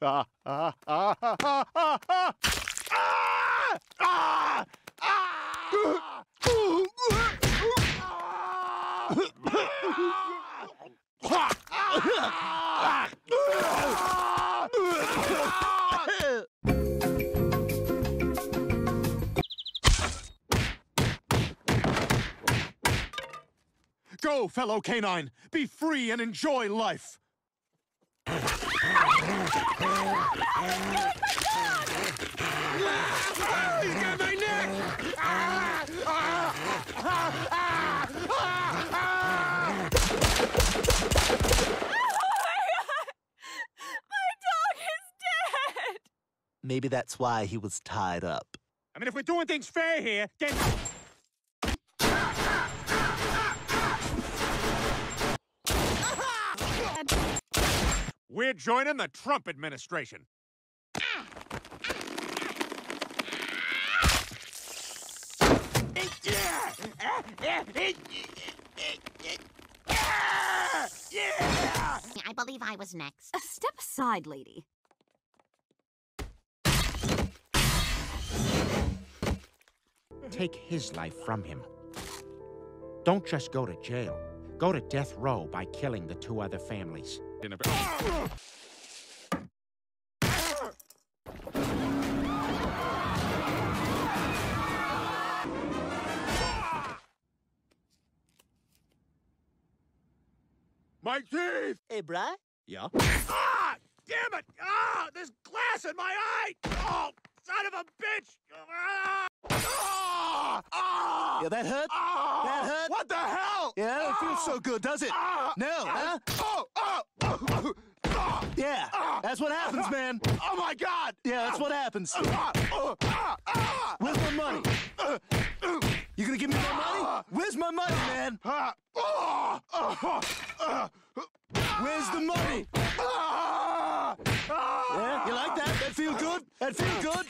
Go, fellow canine! Be free and enjoy life! He's my neck! My dog is dead! Maybe that's why he was tied up. I mean, if we're doing things fair here, then... We're joining the Trump administration. I believe I was next. Uh, step aside, lady. Take his life from him. Don't just go to jail. Go to death row by killing the two other families. My teeth! Hey, bruh? Yeah? Ah! Damn it! Ah! There's glass in my eye! Oh! Son of a bitch! Ah! Ah! Ah! Yeah, that hurt? Ah! That hurt? What the hell? Yeah, it don't feel so good, does it? Ah! No, huh? Oh! Oh! Oh! Ah! Yeah, Ah! that's what happens, man. Oh my God! Yeah, that's what happens. Ah! Ah! Ah! Where's my money? You gonna give me my money? Where's my money, man? ah! Ah! Where's the money? Ah! Ah! Yeah, you like that? That feel good? That feel good?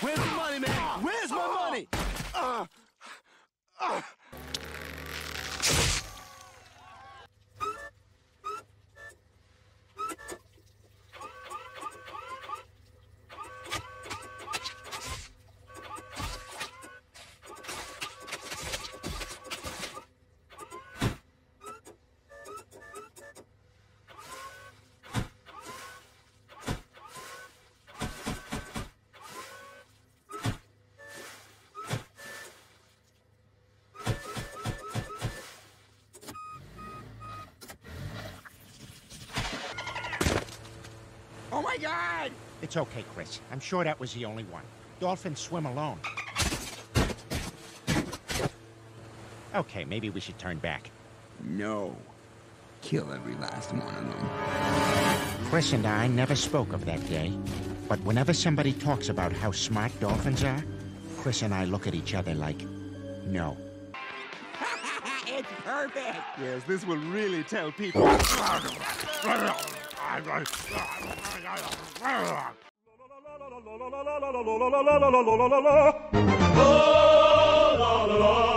Where's the money, my God! It's okay, Chris. I'm sure that was the only one. Dolphins swim alone. Okay, maybe we should turn back. No. Kill every last one of them. Chris and I never spoke of that day, but whenever somebody talks about how smart dolphins are, Chris and I look at each other like, no. it's perfect! Yes, this will really tell people. Oh, la, la, la.